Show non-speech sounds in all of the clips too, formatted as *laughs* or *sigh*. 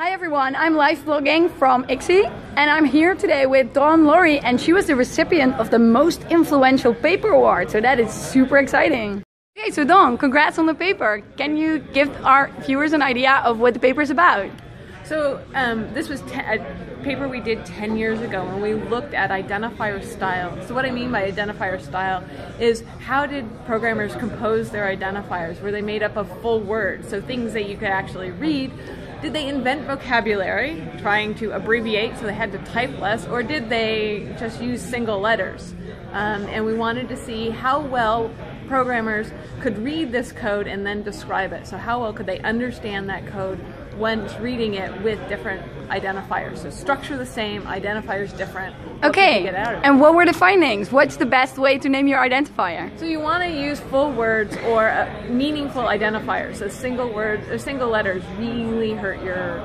Hi everyone, I'm live vlogging from ICSE and I'm here today with Dawn Lawrie and she was the recipient of the most influential paper award, so that is super exciting. Okay, so Dawn, congrats on the paper. Can you give our viewers an idea of what the paper is about? So um, this was a paper we did 10 years ago when we looked at identifier style. So what I mean by identifier style is how did programmers compose their identifiers? Were they made up of full words, so things that you could actually read, did they invent vocabulary, trying to abbreviate so they had to type less, or did they just use single letters? Um, and we wanted to see how well programmers could read this code and then describe it. So how well could they understand that code when reading it with different identifiers. So structure the same, identifiers different. Okay, and what were the findings? What's the best way to name your identifier? So you want to use full words or uh, meaningful identifiers. So single words or single letters really hurt your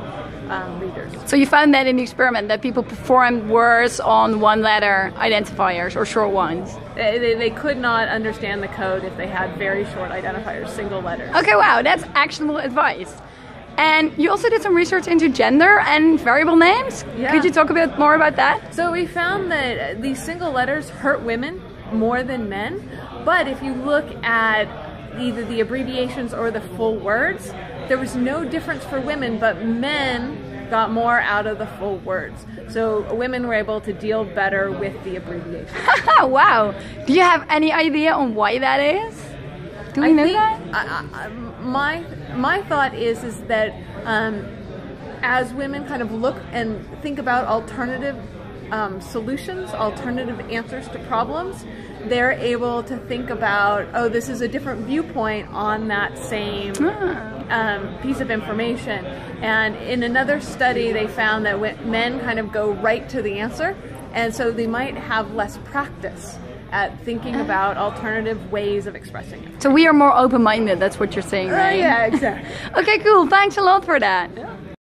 um, readers. So you found that in the experiment that people performed worse on one letter identifiers or short ones? They, they, could not understand the code if they had very short identifiers, single letters. Okay, wow, that's actionable advice. And you also did some research into gender and variable names. Yeah. Could you talk a bit more about that? So we found that these single letters hurt women more than men. But if you look at either the abbreviations or the full words, there was no difference for women, but men got more out of the full words. So women were able to deal better with the abbreviations. *laughs* wow. Do you have any idea on why that is? Do we I know think, that? I, I, my my thought is is that um, as women kind of look and think about alternative um, solutions, alternative answers to problems, they're able to think about, oh, this is a different viewpoint on that same ah. um, piece of information. And in another study, they found that men kind of go right to the answer, and so they might have less practice at thinking about alternative ways of expressing it. So we are more open-minded, that's what you're saying, uh, right? Uh, yeah, *laughs* exactly. okay, cool. Thanks a lot for that. Yeah.